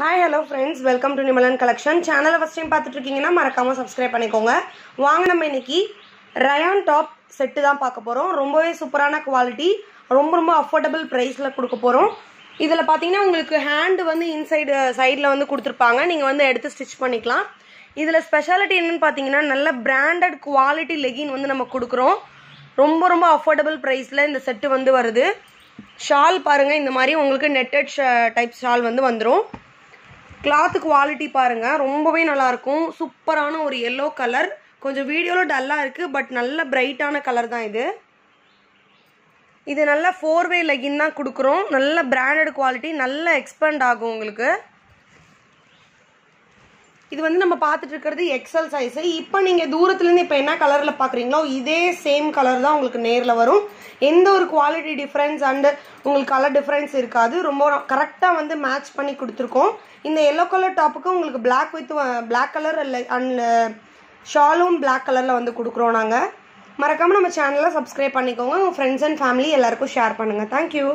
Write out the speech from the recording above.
Hi hello friends welcome to Nimalan collection சேனலை first time பார்த்துட்டு இருக்கீங்கன்னா மறக்காமல் சப்ஸ்கிரைப் பண்ணிக்கோங்க. வாங்க நம்ம இன்னைக்கு ரயான் டாப் செட்டு தான் பார்க்க போகிறோம் ரொம்பவே சூப்பரான குவாலிட்டி ரொம்ப ரொம்ப அஃபோர்டபுள் ப்ரைஸில் கொடுக்க போகிறோம் இதில் பார்த்தீங்கன்னா உங்களுக்கு ஹேண்டு வந்து இன்சைடு சைடில் வந்து கொடுத்துருப்பாங்க. நீங்கள் வந்து எடுத்து ஸ்டிச் பண்ணிக்கலாம். இதில் ஸ்பெஷாலிட்டி என்னென்னு பார்த்தீங்கன்னா நல்ல பிராண்டட் குவாலிட்டி லெகின் வந்து நம்ம கொடுக்குறோம். ரொம்ப ரொம்ப அஃபோர்டபுள் ப்ரைஸில் இந்த செட்டு வந்து வருது. ஷால் பாருங்கள் இந்த மாதிரி உங்களுக்கு நெட்டட் டைப் ஷால் வந்து வந்துடும் கிளாத்து குவாலிட்டி பாருங்க. ரொம்பவே நல்லா இருக்கும் சூப்பரான ஒரு எல்லோ கலர் கொஞ்சம் வீடியோவில் டல்லாக இருக்குது பட் நல்ல பிரைட்டான கலர் தான் இது. இது நல்ல ஃபோர் வே லெகின் தான் கொடுக்குறோம். நல்ல பிராண்டட் குவாலிட்டி நல்ல எக்ஸ்பெண்ட் ஆகும் உங்களுக்கு. இது வந்து நம்ம பார்த்துட்டு இருக்கிறது எக்ஸல் சைஸு இப்போ நீங்கள் தூரத்துலேருந்து இப்போ என்ன கலரில் பார்க்குறீங்களோ இதே சேம் கலர் தான் உங்களுக்கு நேரில் வரும். எந்த ஒரு குவாலிட்டி டிஃப்ரென்ஸ் அண்டு உங்களுக்கு கலர் டிஃப்ரென்ஸ் இருக்காது. ரொம்ப கரெக்டாக வந்து மேட்ச் பண்ணி கொடுத்துருக்கோம். இந்த எல்லோ கலர் டாப்புக்கு உங்களுக்கு பிளாக் வித் பிளாக் கலர் இல்லை அண்ட் ஷாலும் பிளாக் கலரில் வந்து கொடுக்குறோம் நாங்கள் மறக்காமல் நம்ம சேனலை சப்ஸ்கிரைப் பண்ணிக்கோங்க. உங்கள் ஃப்ரெண்ட்ஸ் அண்ட் ஃபேமிலி எல்லாருக்கும் ஷேர் பண்ணுங்கள் தேங்க்யூ